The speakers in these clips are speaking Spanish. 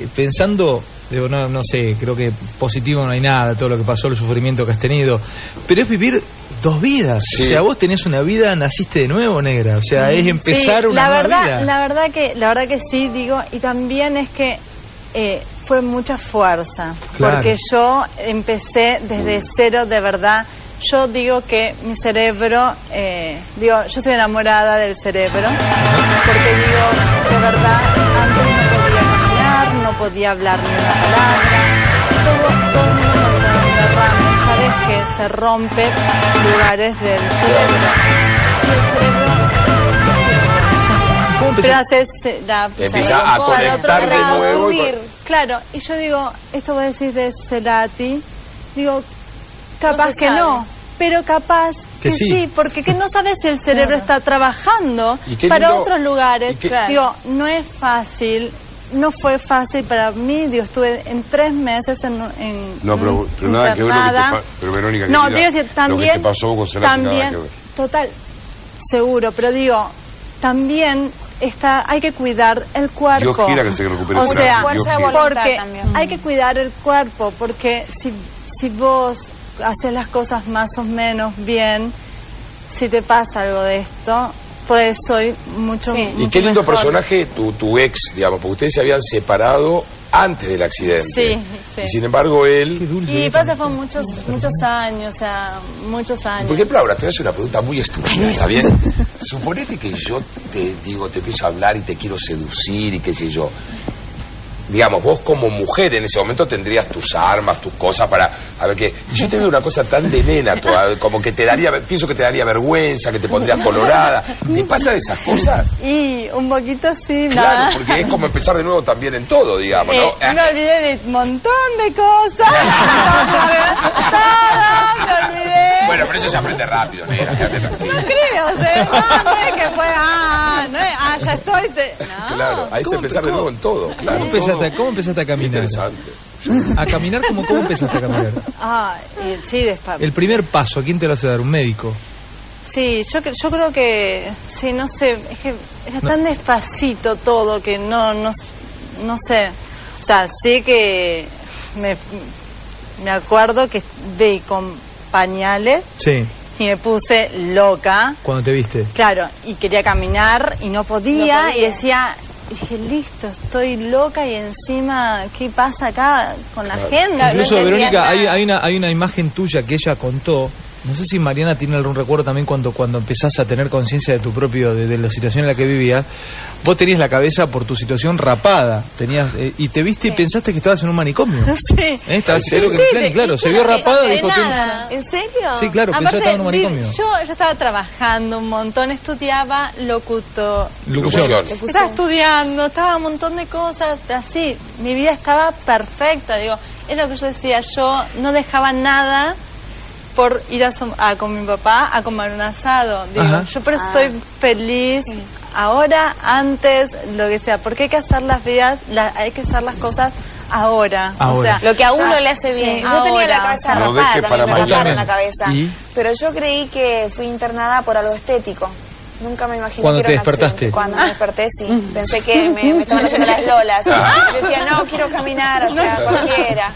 eh, pensando, digo, no, no sé, creo que positivo no hay nada, todo lo que pasó, el sufrimiento que has tenido, pero es vivir dos vidas. Sí. O sea, vos tenés una vida, naciste de nuevo, negra. O sea, es empezar Sí, una la nueva verdad, vida. La verdad que, la verdad que sí, digo, y también es que eh, fue mucha fuerza, Claro. porque yo empecé desde cero, de verdad. Yo digo que mi cerebro, eh, digo, yo soy enamorada del cerebro, porque digo, de verdad, podía hablar ni una palabra, todo, todo el mundo derrame, sabes que se rompe lugares del cerebro. Y el cerebro. Pero haces eh, la... Empieza a Para otro conectar de nuevo. y-. Claro, y yo digo, esto vos decís de Cerati, digo, capaz No se que sabe. no, pero capaz Que que, sí. sí. porque que no sabes si el cerebro está trabajando para lindo- otros lugares. Claro. Digo, no es fácil, no fue fácil para mí, digo, estuve en tres meses en... en No, pero- pero nada que ver lo que te pero, Verónica, No, querida, digo, decir, lo que también... te pasó con nada también, que ver. Total, seguro, pero digo, también está, hay que cuidar el cuerpo. Dios quiera que se recupere O sea, fuerza de voluntad porque también. hay que cuidar el cuerpo, porque si, si vos haces las cosas más o menos bien, si te pasa algo de esto, pues soy mucho Sí. Y qué lindo mejor. personaje tu, tu ex, digamos, porque ustedes se habían separado antes del accidente. Sí, sí. Y sin embargo él... dulce Y eso. pasa fue muchos muchos años, o sea, muchos años. Por ejemplo, ahora te voy a hacer una pregunta muy estúpida, ¿está bien? Suponete que yo te digo, te empiezo a hablar y te quiero seducir y qué sé yo. Digamos, vos como mujer en ese momento tendrías tus armas, tus cosas para... A ver qué... Yo te veo una cosa tan de nena, toda, como que te daría... Pienso que te daría vergüenza, que te pondrías colorada. ¿Te pasa de esas cosas? Y un poquito sí, Claro, nada. porque es como empezar de nuevo también en todo, digamos, Eh, ¿no? me olvidé de un montón de cosas. Todo, me olvidé. Bueno, pero eso se aprende rápido, negra, quédate tranquila. No creo, o sea, no, no es que fue, ah, no es, ah, ya estoy. Te... No, Claro, ahí se ¿cómo- empezar de nuevo en todo, claro. ¿Cómo empezaste, a- ¿Cómo empezaste a Qué caminar? interesante. A caminar, ¿cómo, ¿cómo empezaste a caminar? Ah, y- sí, despacio. El primer paso, ¿a quién te lo hace dar? ¿Un médico? Sí, yo, cre- yo creo que, sí, no sé, es que era tan despacito todo que no, no, s- no sé. O sea, sí que me, me acuerdo que vi con pañales Sí, y me puse loca. cuando te viste. Claro, y quería caminar y no podía, No podía. y decía, y dije, listo, estoy loca y encima, ¿qué pasa acá con la gente? Claro, Incluso, no entendía Verónica, hay, una, hay una imagen tuya que ella contó. No sé si Mariana tiene algún recuerdo también cuando, cuando empezás a tener conciencia de tu propio, de, de la situación en la que vivías. Vos tenías la cabeza por tu situación rapada, tenías eh, y te viste y pensaste que estabas en un manicomio. Sí. ¿Eh? Estabas claro, se vio rapada y De dijo que... ¿En serio? Sí, claro, pensó que estaba en un manicomio. yo, yo estaba trabajando un montón, estudiaba locutor. Locución. Locución. Estaba estudiando, estaba un montón de cosas, así, mi vida estaba perfecta, digo, es lo que yo decía, yo no dejaba nada por ir a, a con mi papá a comer un asado, digo, Ajá. yo pero estoy feliz ahora, antes, lo que sea, porque hay que hacer las vidas, la- hay que hacer las cosas ahora, Ahora. o sea, Lo que a uno ya- le hace bien. sí, yo tenía la cabeza No rapada para también, me raparon la cabeza. ¿Y? Pero yo creí que fui internada por algo estético. Nunca me imaginé ¿Cuándo que era te un despertaste? Cuando me desperté, sí. Pensé que me, me estaban haciendo las lolas. Yo decía, no, quiero caminar, o sea, cualquiera.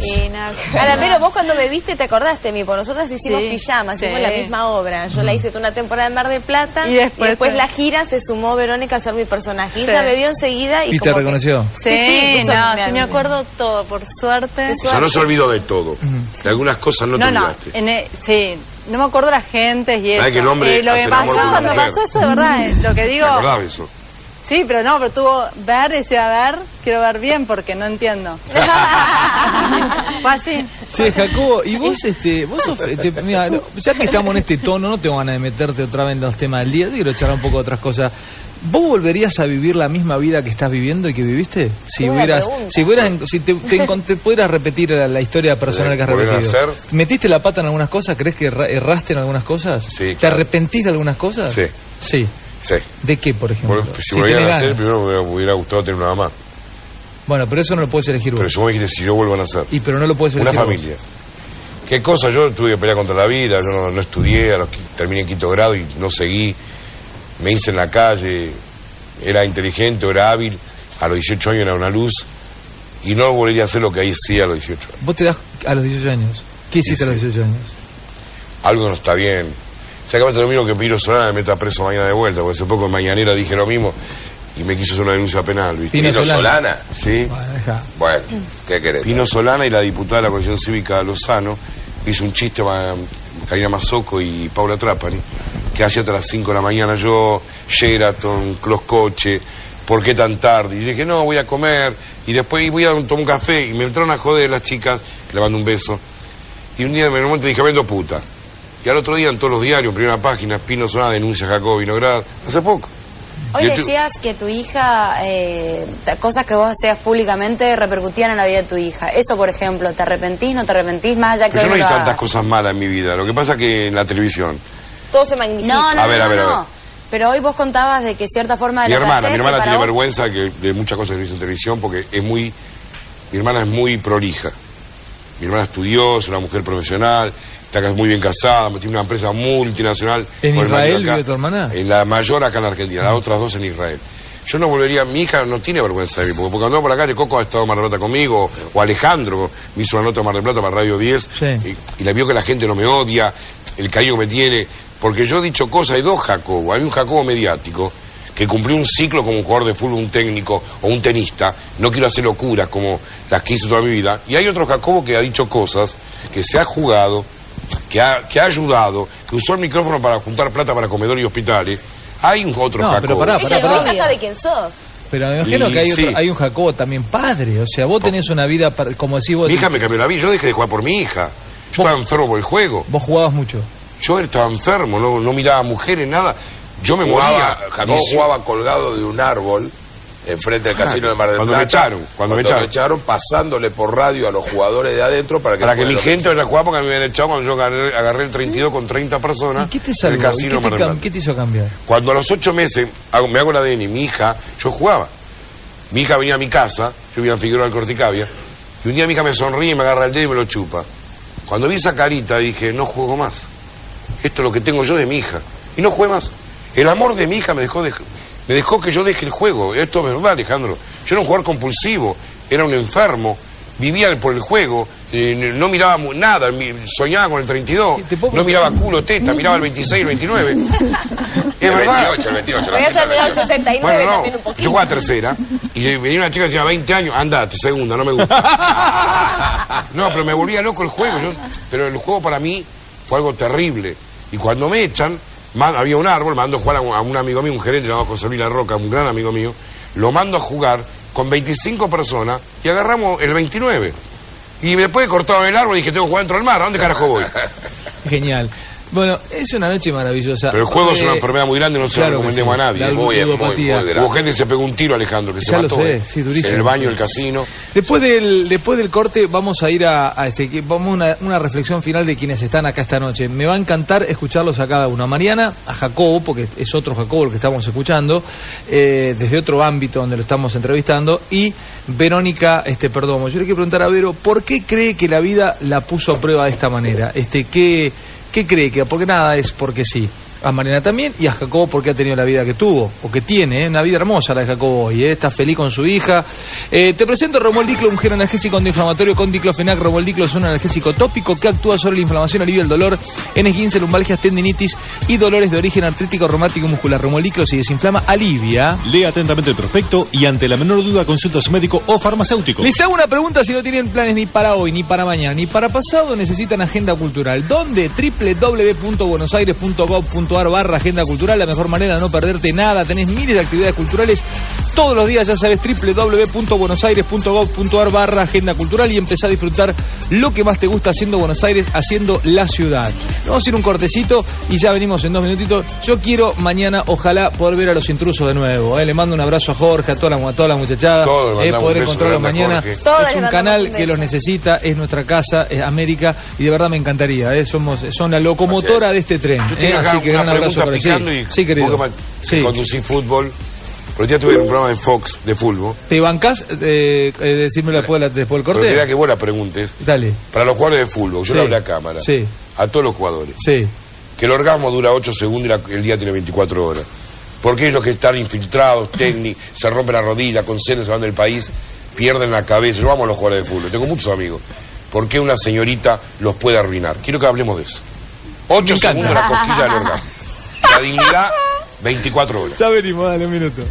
Y nada. pero vos cuando me viste te acordaste de mí, porque nosotros hicimos Sí, pijamas, hicimos sí. la misma obra. Yo la hice toda una temporada en Mar del Plata Y después te- la gira se sumó Verónica a ser mi personaje. Y Sí. ella me vio enseguida y ¿Y te como que- reconoció? Sí, Sí, sí, no, me acuerdo todo, por suerte. O sea, no se olvidó de todo. De algunas cosas no, No, te no, olvidaste. en e- sí, no me acuerdo la gente y eso. ¿Sabe que el hombre Eh, lo que pasó cuando pasó eso de verdad, eh, lo que digo. ¿Te acordás de eso? Sí, pero no, pero tuvo ver y decía, a ver, quiero ver bien porque no entiendo. Fue así. Che, Jacobo, y vos, este, vos sos, este, mira, ya que estamos en este tono, no tengo ganas de meterte otra vez en los temas del día, yo quiero charlar un poco de otras cosas. ¿Vos volverías a vivir la misma vida que estás viviendo y que viviste? Si Buena hubieras, pregunta. si hubieras, si te, te encont- te pudieras repetir la, la historia personal que has ¿Volver a repetido. hacer? ¿Metiste la pata en algunas cosas? ¿Crees que erra- erraste en algunas cosas? Sí, ¿Te claro. arrepentís de algunas cosas? Sí. Sí. Sí. ¿De qué, por ejemplo? Bueno, si volvieran a hacer, primero me hubiera, gustado tener una mamá. Bueno, pero eso no lo puedes elegir Pero vos. si vos me dijiste, si yo vuelvo a nacer. Y pero no lo puedes Una elegir vos. familia. ¿Qué cosa? Yo tuve que pelear contra la vida, yo no, no estudié, a los, terminé en quinto grado y no seguí. Me hice en la calle, era inteligente, era hábil. A los 18 años era una luz. Y no volvería a hacer lo que ahí sí a los 18 años. Vos te das a los 18 años. ¿Qué hiciste Sí, a los sí. 18 años? Algo no está bien. Se acaba de lo mismo que Piro Solana me meta preso mañana de vuelta, porque hace poco en Mañanera dije lo mismo y me quiso hacer una denuncia penal, ¿viste? Pino Pino Solana. Solana. Sí. Bueno, deja. Bueno, ¿qué querés? Pino Solana y la diputada de la Comisión Cívica Lozano hizo un chiste a Karina Mazoco y Paula Trapani, que hacía hasta las 5 de la mañana yo, Sheraton, Closcoche, ¿por qué tan tarde? Y yo dije, no, voy a comer, y después voy a tomar un café, y me entraron a joder las chicas, que le mando un beso, y un día en el momento dije, vendo puta. Y al otro día en todos los diarios, en primera página, Pino Solana denuncia a Jacob Vinograd, hace poco. Hoy decías que tu hija, eh, cosas que vos hacías públicamente repercutían en la vida de tu hija. Eso, por ejemplo, ¿te arrepentís, no te arrepentís más allá que Pero yo no hice tantas cosas malas en mi vida, lo que pasa que en la televisión, Todo se magnifica. No, no, A ver, no, a ver, no, a ver. Pero hoy vos contabas de que cierta forma de Mi hermana, mi hermana tiene vos- vergüenza que de muchas cosas que hizo en televisión porque es muy. Mi hermana es muy prolija. Mi hermana estudió, es una mujer profesional, está muy bien casada, tiene una empresa multinacional. ¿En Israel acá. vive tu hermana? En la mayor acá en la Argentina, las otras dos en Israel. Yo no volvería, mi hija no tiene vergüenza de mí, porque, porque cuando por la calle Coco ha estado en Mar del Plata conmigo, o Alejandro me hizo una nota en Mar del Plata para Radio 10, Sí. y, y le vio que la gente no me odia, el cariño que me tiene, porque yo he dicho cosas, hay dos Jacobo, hay un Jacobo mediático, que cumplió un ciclo como un jugador de fútbol, un técnico o un tenista, no quiero hacer locuras como las que hice toda mi vida, y hay otro Jacobo que ha dicho cosas, que se ha jugado, que ha, que ha ayudado, que usó el micrófono para juntar plata para comedores y hospitales, hay un otro No, Jacobo. pero pará, pará, pará. nunca sabe quién sos. Pero me imagino Y que hay, sí. otro- hay un Jacobo también padre. O sea, vos tenés una vida, para- como decís vos, Mi hija me cambió la vida, yo dejé de jugar por mi hija, yo estaba enfermo por el juego. vos jugabas mucho. Yo estaba enfermo, no, no miraba mujeres, nada. Yo me Jugaba, moría. Dieci- jugaba colgado de un árbol enfrente del casino de Mar del Cuando me echaron, cuando me echaron. pasándole por radio a los jugadores de adentro para que, Para que mi gente vaya a jugar porque me habían echado cuando yo agarré, agarré el 32 con 30 personas ¿Y qué te el? ¿Y casino qué Mar del qué te hizo cambiar? Cuando a los ocho meses hago- me hago el ADN, mi hija, yo jugaba. Mi hija venía a mi casa, yo vivía en Figueroa del Corticavia, y un día mi hija me sonríe, me agarra el dedo y me lo chupa. Cuando vi esa carita dije, no juego más. Esto es lo que tengo yo de mi hija. Y no jugué más. El amor de mi hija me dejó, de- me dejó que yo deje el juego. Esto es verdad, Alejandro. Yo era un jugador compulsivo, era un enfermo, vivía por el juego, eh, no miraba nada, soñaba con el 32, ¿Te puedo no miraba culo, teta, miraba el 26, el 29. Es El verdad. 28, el 28. la Voy a fiesta del terminar el 28. 69 Bueno, también no, un poquito. yo jugaba tercera y venía una chica que decía 20 años, andate, segunda, no me gusta. no, pero me volvía loco el juego. yo- pero el juego para mí fue algo terrible. Y cuando me echan, había un árbol, mando a jugar a un, a amigo mío, un gerente llamado José Luis La Roca, un gran amigo mío, lo mando a jugar con 25 personas y agarramos el 29. Y después cortaron el árbol y dije, tengo que jugar dentro del mar, ¿a dónde carajo voy? Genial. Bueno, es una noche maravillosa. Pero el juego es una Eh, enfermedad muy grande, no se claro lo recomendemos sí. a nadie. La Muy muy, muy. Hubo gente que se pegó un tiro, Alejandro, que se Ya lo mató. sé, eh. sí, durísimo. En el baño del casino. Después del, después del corte vamos a ir a, a este, vamos a una, una reflexión final de quienes están acá esta noche. Me va a encantar escucharlos a cada uno. A Mariana, a Jacobo, porque es otro Jacobo el que estamos escuchando, eh, desde otro ámbito donde lo estamos entrevistando, y Verónica este Perdomo. Yo le quiero preguntar a Vero, ¿por qué cree que la vida la puso a prueba de esta manera? Este, ¿qué, ¿Qué cree que? Porque nada es porque sí. A Mariana también y a Jacobo porque ha tenido la vida que tuvo, o que tiene, ¿eh? una vida hermosa la de Jacobo hoy, ¿eh? está feliz con su hija. Eh, te presento Romoldiclo, un gel analgésico antiinflamatorio con diclofenac. Romoldiclo es un analgésico tópico que actúa sobre la inflamación, alivia el dolor en esguince, lumbalgias, tendinitis y dolores de origen artrítico, reumático, muscular. Romoldiclo si desinflama, alivia. Lea atentamente el prospecto y ante la menor duda consulta a su médico o farmacéutico. Les hago una pregunta si no tienen planes ni para hoy, ni para mañana, ni para pasado, necesitan agenda cultural. ¿Dónde? www.buenosaires.gov.ar barra agenda cultural, la mejor manera de no perderte nada. Tenés miles de actividades culturales todos los días, ya sabes, www.buenosaires.gov.ar barra agenda cultural y empezá a disfrutar lo que más te gusta haciendo Buenos Aires, haciendo la ciudad. Vamos a ir un cortecito y ya venimos en dos minutitos. Yo quiero mañana, ojalá, poder ver a los intrusos de nuevo. ¿eh? Le mando un abrazo a Jorge, a toda la, a toda la muchachada. Eh, poder un encontrarlos mañana. Es un canal un que los necesita, es nuestra casa, es América y de verdad me encantaría. ¿eh? Somos, son la locomotora de es. este tren. Yo ¿eh? tengo acá Así que una gran abrazo para sí. y Sí, querido. que Sí. fútbol. Pero ya tuve un programa en Fox de fútbol. ¿Te bancás eh, eh, decírmelo después, de la- después del Pero quería corte? que vos la preguntes. Dale. Para los jugadores de fútbol, yo Sí. le hablé a cámara. Sí. A todos los jugadores. Sí. Que el orgasmo dura 8 segundos y la- el día tiene 24 horas. Porque ellos que están infiltrados, técnicos, se rompen la rodilla, con celos, se van del país. pierden la cabeza. Yo amo a los jugadores de fútbol, tengo muchos amigos. ¿Por qué una señorita los puede arruinar? Quiero que hablemos de eso. Ocho segundos la cosquilla del orgasmo. La dignidad, 24 horas. Ya venimos, dale un minuto.